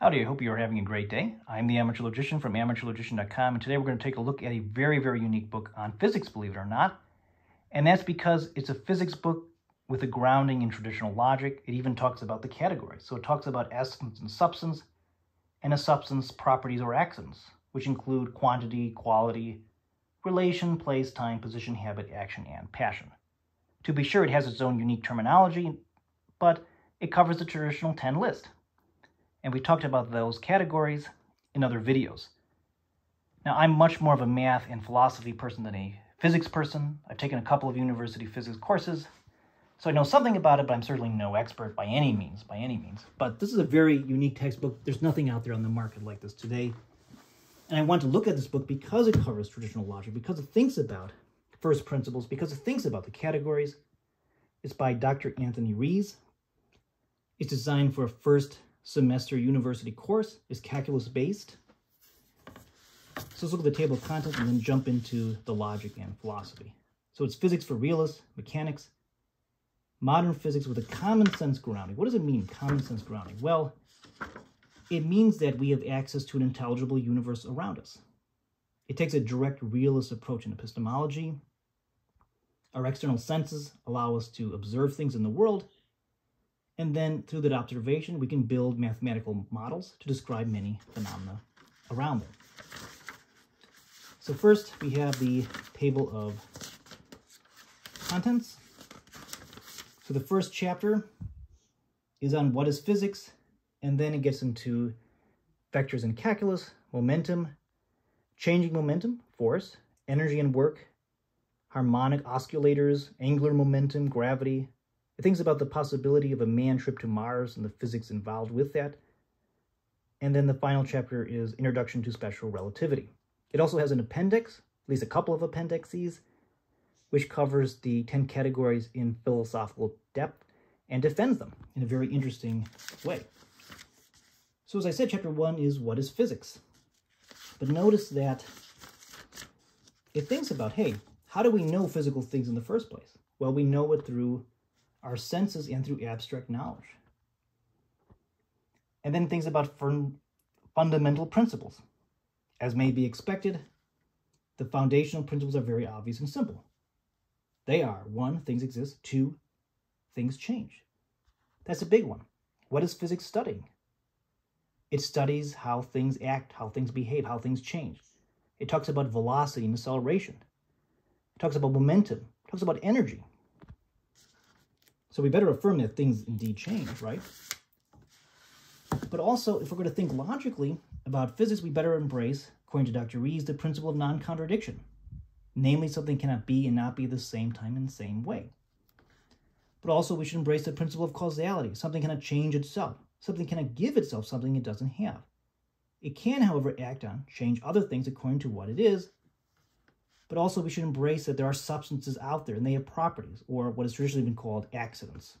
Howdy, I hope you are having a great day. I'm the Amateur Logician from amateurlogician.com, and today we're going to take a look at a very, very unique book on physics, believe it or not. And that's because it's a physics book with a grounding in traditional logic. It even talks about the categories. So it talks about essence and substance, and a substance properties or accidents, which include quantity, quality, relation, place, time, position, habit, action, and passion. To be sure, it has its own unique terminology, but it covers the traditional 10 list and we talked about those categories in other videos. Now, I'm much more of a math and philosophy person than a physics person. I've taken a couple of university physics courses, so I know something about it, but I'm certainly no expert by any means, by any means. But this is a very unique textbook. There's nothing out there on the market like this today. And I want to look at this book because it covers traditional logic, because it thinks about first principles, because it thinks about the categories. It's by Dr. Anthony Rizzi. It's designed for a first semester university course is calculus based. So let's look at the table of contents and then jump into the logic and philosophy. So it's physics for realists, mechanics, modern physics with a common sense grounding. What does it mean, common sense grounding? Well, it means that we have access to an intelligible universe around us. It takes a direct realist approach in epistemology. Our external senses allow us to observe things in the world and then through that observation, we can build mathematical models to describe many phenomena around them. So first, we have the table of contents. So the first chapter is on what is physics, and then it gets into vectors and calculus, momentum, changing momentum, force, energy and work, harmonic oscillators, angular momentum, gravity, it thinks about the possibility of a manned trip to Mars and the physics involved with that. And then the final chapter is Introduction to Special Relativity. It also has an appendix, at least a couple of appendices, which covers the 10 categories in philosophical depth and defends them in a very interesting way. So as I said, chapter one is what is physics? But notice that it thinks about, hey, how do we know physical things in the first place? Well, we know it through our senses and through abstract knowledge. And then things about fundamental principles. As may be expected, the foundational principles are very obvious and simple. They are one, things exist, two, things change. That's a big one. What is physics studying? It studies how things act, how things behave, how things change. It talks about velocity and acceleration. It talks about momentum. It talks about energy. So we better affirm that things indeed change, right? But also, if we're going to think logically about physics, we better embrace, according to Dr. Rizzi, the principle of non-contradiction. Namely, something cannot be and not be the same time in the same way. But also, we should embrace the principle of causality. Something cannot change itself. Something cannot give itself something it doesn't have. It can, however, act on, change other things according to what it is, but also we should embrace that there are substances out there and they have properties, or what has traditionally been called accidents.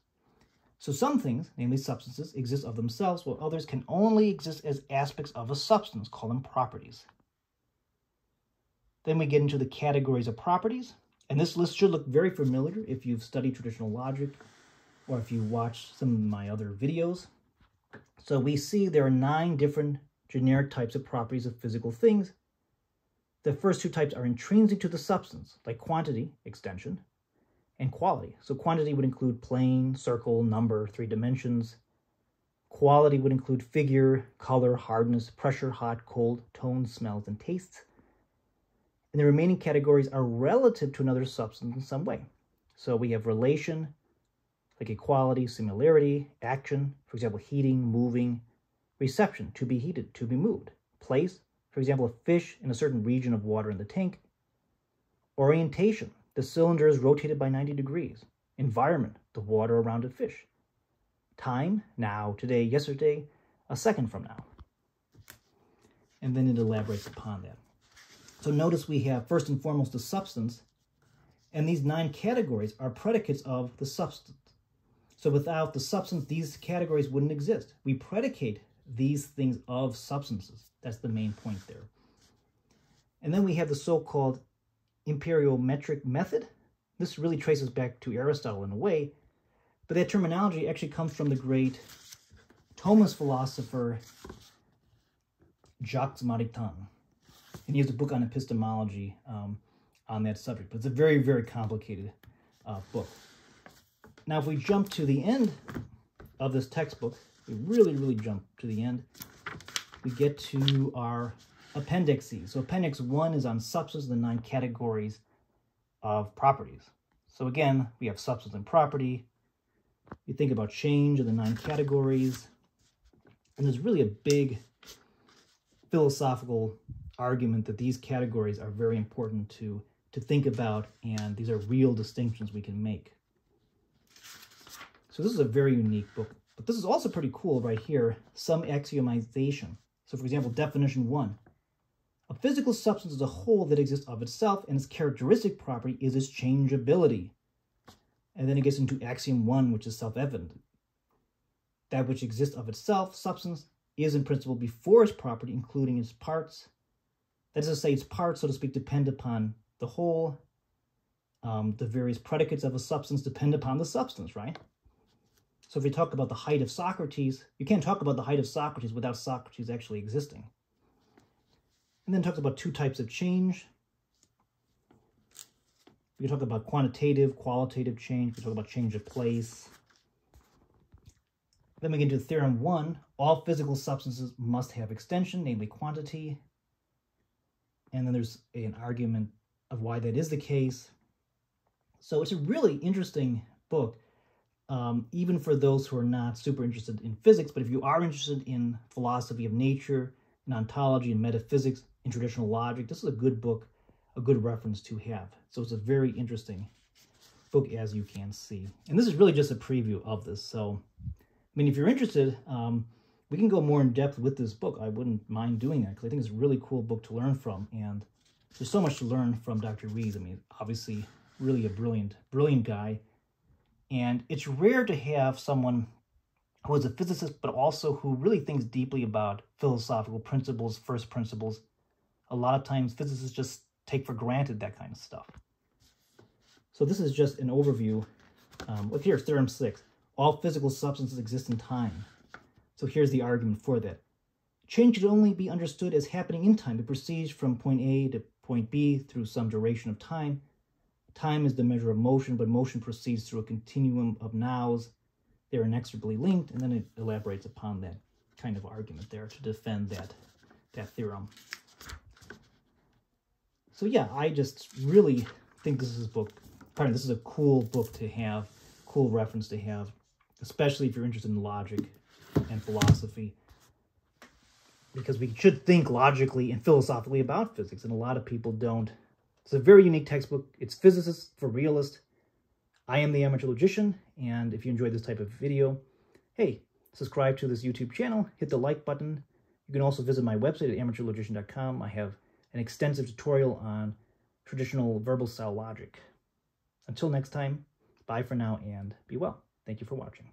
So some things, namely substances, exist of themselves, while others can only exist as aspects of a substance, call them properties. Then we get into the categories of properties, and this list should look very familiar if you've studied traditional logic or if you watch some of my other videos. So we see there are nine different generic types of properties of physical things, the first two types are intrinsic to the substance, like quantity, extension, and quality. So quantity would include plane, circle, number, three dimensions. Quality would include figure, color, hardness, pressure, hot, cold, tone, smells, and tastes. And the remaining categories are relative to another substance in some way. So we have relation, like equality, similarity, action, for example, heating, moving, reception, to be heated, to be moved, place, for example, a fish in a certain region of water in the tank. Orientation, the cylinder is rotated by 90 degrees. Environment, the water around a fish. Time, now, today, yesterday, a second from now. And then it elaborates upon that. So notice we have first and foremost the substance, and these nine categories are predicates of the substance. So without the substance, these categories wouldn't exist. We predicate these things of substances. That's the main point there. And then we have the so-called empiriometric method. This really traces back to Aristotle in a way, but that terminology actually comes from the great Thomist philosopher Jacques Maritain. And he has a book on epistemology um, on that subject. But it's a very, very complicated uh, book. Now, if we jump to the end of this textbook, we really, really jump to the end, we get to our appendices. So appendix one is on substance, the nine categories of properties. So again, we have substance and property. You think about change of the nine categories. And there's really a big philosophical argument that these categories are very important to, to think about, and these are real distinctions we can make. So this is a very unique book. But this is also pretty cool right here, some axiomization. So for example, definition one, a physical substance is a whole that exists of itself, and its characteristic property is its changeability. And then it gets into axiom one, which is self-evident. That which exists of itself, substance, is in principle before its property, including its parts. That is to say, its parts, so to speak, depend upon the whole. Um, the various predicates of a substance depend upon the substance, right? So if we talk about the height of Socrates, you can't talk about the height of Socrates without Socrates actually existing. And then talks about two types of change. We can talk about quantitative, qualitative change. We talk about change of place. Then we get into theorem one. All physical substances must have extension, namely quantity. And then there's an argument of why that is the case. So it's a really interesting book, um, even for those who are not super interested in physics. But if you are interested in philosophy of nature, in ontology and metaphysics, in traditional logic. This is a good book, a good reference to have. So it's a very interesting book, as you can see. And this is really just a preview of this. So, I mean, if you're interested, um, we can go more in depth with this book. I wouldn't mind doing that because I think it's a really cool book to learn from. And there's so much to learn from Dr. Rizzi. I mean, obviously, really a brilliant, brilliant guy. And it's rare to have someone who is a physicist, but also who really thinks deeply about philosophical principles, first principles, a lot of times physicists just take for granted that kind of stuff. So this is just an overview. Um, look here, theorem six. All physical substances exist in time. So here's the argument for that. Change can only be understood as happening in time. It proceeds from point A to point B through some duration of time. Time is the measure of motion, but motion proceeds through a continuum of nows. They're inexorably linked, and then it elaborates upon that kind of argument there to defend that, that theorem. So yeah, I just really think this is a book, pardon, this is a cool book to have, cool reference to have, especially if you're interested in logic and philosophy. Because we should think logically and philosophically about physics, and a lot of people don't. It's a very unique textbook. It's physicist for realist. I am the Amateur Logician, and if you enjoyed this type of video, hey, subscribe to this YouTube channel, hit the like button. You can also visit my website at amateurlogician.com. I have an extensive tutorial on traditional verbal style logic. Until next time, bye for now and be well. Thank you for watching.